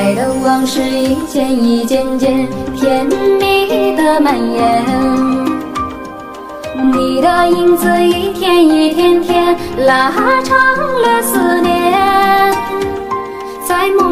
爱的往事一件一件件甜蜜的蔓延。你的影子一天一天天拉长了思念在梦